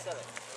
sell it.